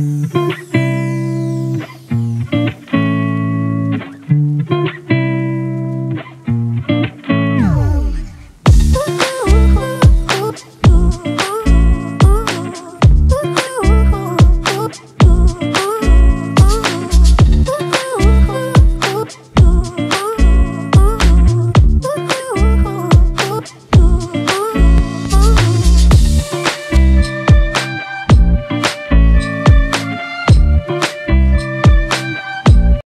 Bye.